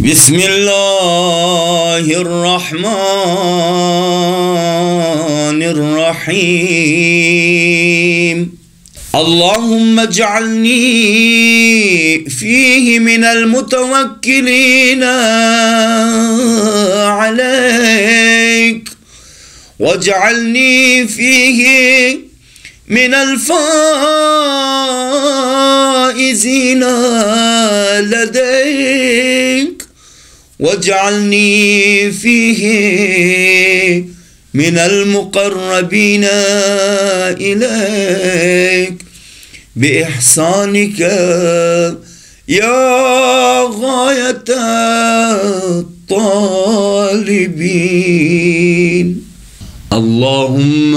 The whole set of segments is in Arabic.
بسم الله الرحمن الرحيم. اللهم اجعلني فيه من المتوكلين عليك. واجعلني فيه من الفائزين لديك. واجعلني فيه من المقربين إليك بإحسانك يا غاية الطالبين. اللهم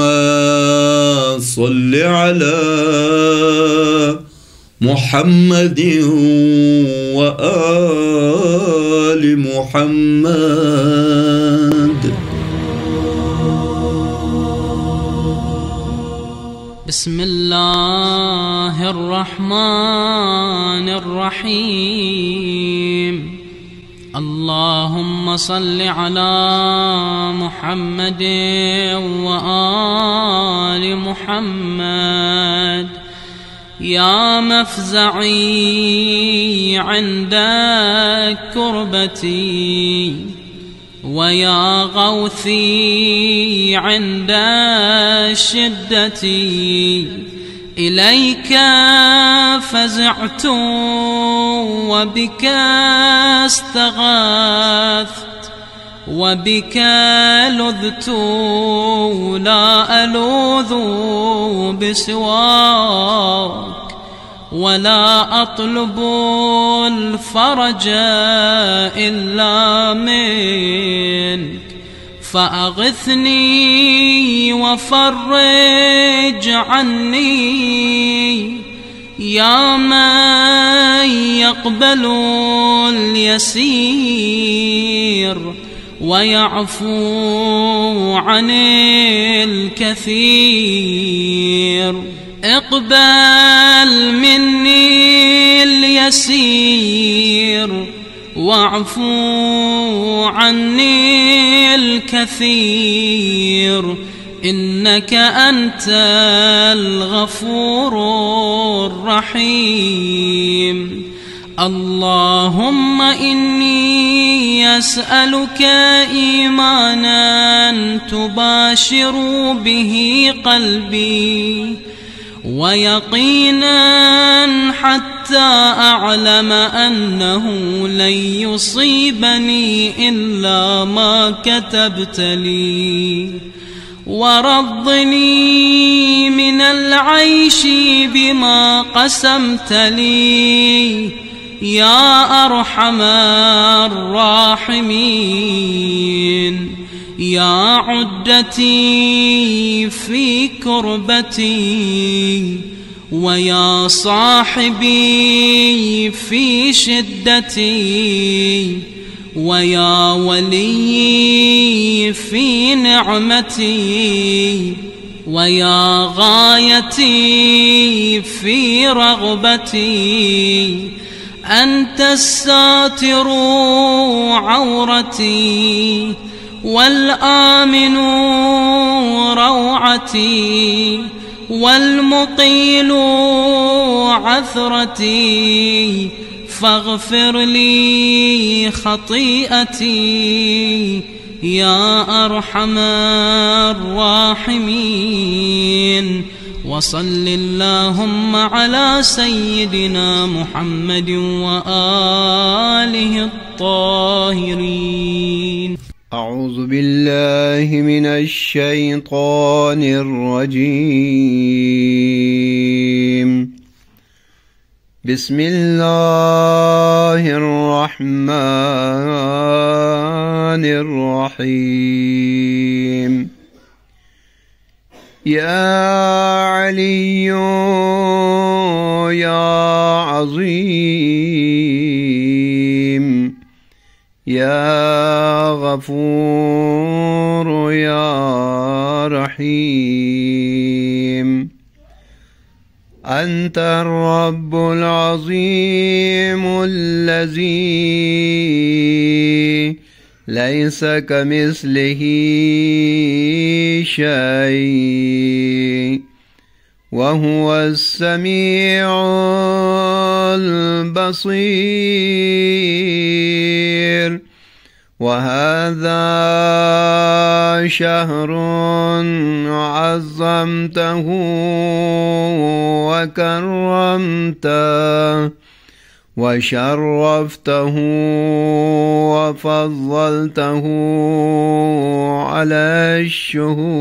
صل على محمد وآل محمد. بسم الله الرحمن الرحيم. اللهم صل على محمد وآل محمد. يا مفزعي عند كربتي ويا غوثي عند شدتي إليك فزعت وبك استغاثت وبك لذت لا ألوذ بسواك ولا أطلب الفرج إلا منك فأغثني وفرج عني يا من يقبل اليسير ويعفو عن الكثير. اقبل مني اليسير واعفو عني الكثير. إنك أنت الغفور الرحيم. اللهم إني أسألك إيمانا تباشر به قلبي ويقينا حتى أعلم أنه لن يصيبني إلا ما كتبت لي ورضني من العيش بما قسمت لي يا أرحم الراحمين يا عدتي في كربتي ويا صاحبي في شدتي ويا ولي في نعمتي ويا غايتي في رغبتي. أنت الساتر عورتي والآمن روعتي والمقيل عثرتي فاغفر لي خطيئتي يا أرحم الراحمين وصل اللهم على سيدنا محمد وآله الطاهرين. أعوذ بالله من الشيطان الرجيم. بسم الله الرحمن الرحيم. يا علي يا عظيم يا غفور يا رحيم. أنت الرب العظيم الذي ليس كمثله شيء. وهو السميع البصير. وهذا شهر عظمته وكرمته. وشرفته وفضلته على الشهور.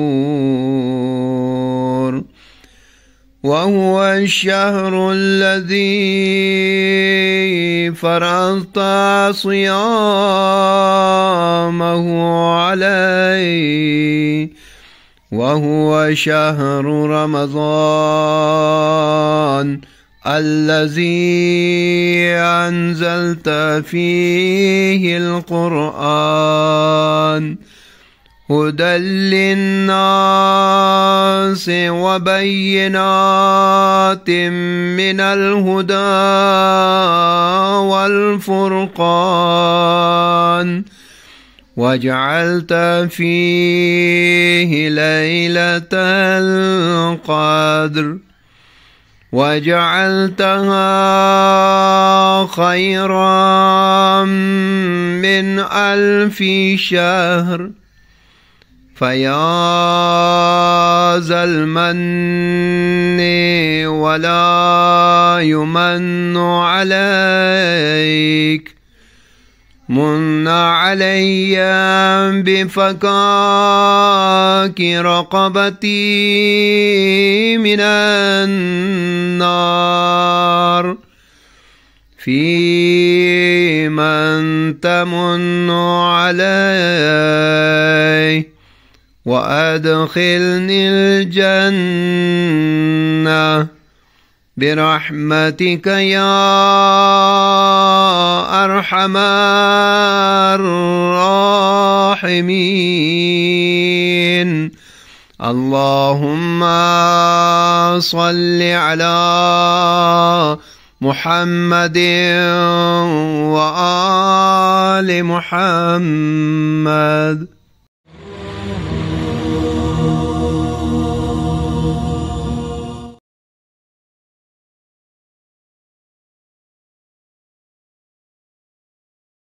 وهو الشهر الذي فرضت صيامه عليه. وهو شهر رمضان. الذي أنزلت فيه القرآن هدى للناس وبينات من الهدى والفرقان وجعلت فيه ليلة القدر وجعلتها خيرا من ألف شهر. فيا ذا المن ولا يمن عليك. من علي بفكاك رقبتي من النار. في من تمن علي وأدخلني الجنة. برحمتك يا أرحم الراحمين. اللهم صل على محمد وآل محمد.